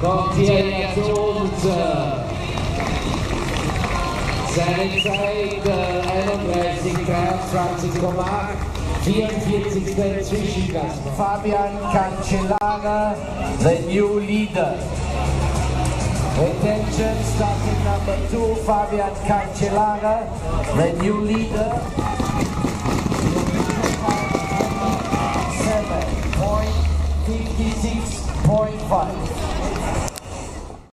Kommt uns. Seine Zeit äh, 31, 23,8, 44. Zwischengast. Fabian Cancellara, the new leader. Attention, starting number two, Fabian Cancellara, the new leader. 7.56.5.